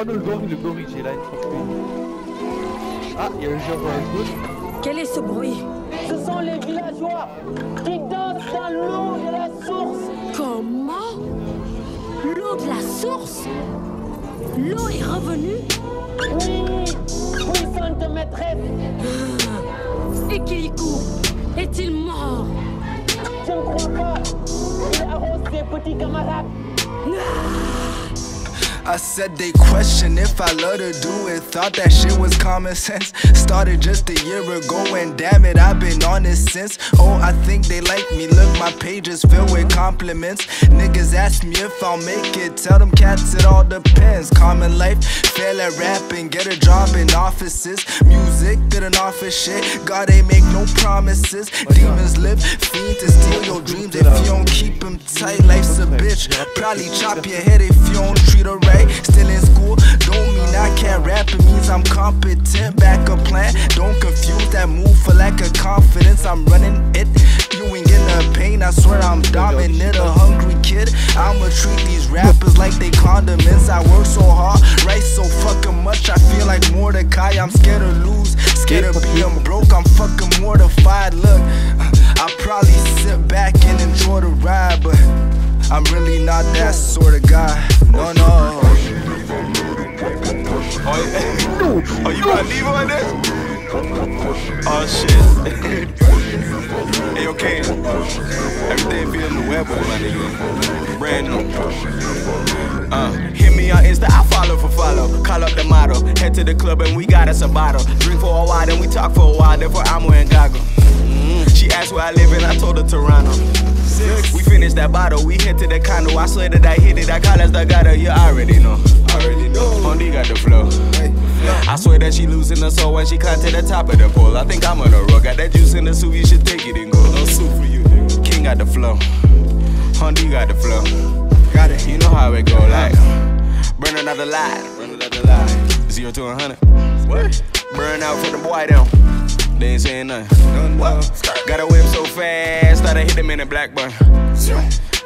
Oh non, le gorille, le gorille, j'ai contre lui. Ah, il y a le genre à gauche. Quel est ce bruit Ce sont les villageois qui dansent dans l'eau de la source. Comment L'eau de la source L'eau est revenue Oui, puissante maîtresse. Et Kirikou Est-il mort Je ne crois pas. Il arrose ses petits camarades. I said they question if I love to do it. Thought that shit was common sense. Started just a year ago, and damn it, I've been on it since. Oh, I think they like me. Look, my page is filled with compliments. Niggas ask me if I'll make it. Tell them cats it all depends. Common life, fail at rapping, get a job in offices. Music, did an office shit. God ain't make no promises. Demons live, fiend to steal your dreams. If you don't keep them tight, life's a bitch. Probably chop your head if you don't treat her right. Of confidence. I'm running it. You ain't getting the pain. I swear I'm dominant. A hungry kid. I'ma treat these rappers like they condiments. I work so hard, write so fucking much. I feel like Mordecai. I'm scared to lose, scared of being broke. I'm fucking mortified. Look, I probably sit back and enjoy the ride, but. I'm really not that sort of guy. No, no. Oh, oh you got leave on this? Oh shit. hey, okay. Everything feeling the web my nigga. Brand new. Uh, hit me on Insta, I follow for follow. Call up the model. Head to the club and we got us a bottle. Drink for a while, then we talk for a while. Therefore, I'm wearing goggles. Mm, she asked where I live and I told her Toronto. We finished that bottle, we hit to the condo. I swear that I hit it, I call us the gutter. You already know. Already know. Hondi got the flow. I swear that she losing the soul when she climb to the top of the pole. I think I'm on a roll. Got that juice in the soup, you should take it and go. No soup for you. King got the flow. Hondi got the flow. Got it. You know how it go, like burn another light. Burn another light. Zero to a hundred. What? Burn out for the boy down. They ain't saying nothing. What? Got a whip so fast, thought I hit them in a black bar.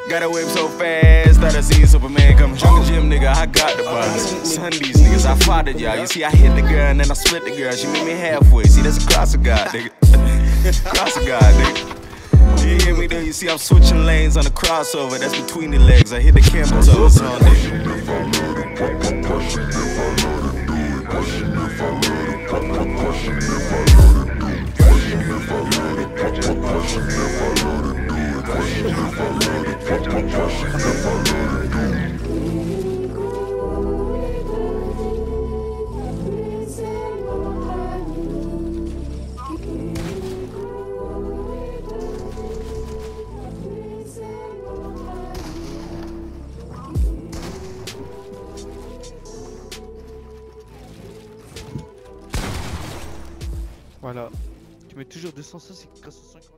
Got a whip so fast, thought I see Superman come. Jungle gym nigga, I got the boss. Son these niggas, I fathered y'all. You see, I hit the girl and then I split the girl. She made me halfway. See, that's a cross of God, nigga. cross of God, nigga. You hear me though? You see, I'm switching lanes on the crossover. That's between the legs. I hit the camel toes on nigga. Voilà. Tu mets toujours 200 c'est grâce aux 50.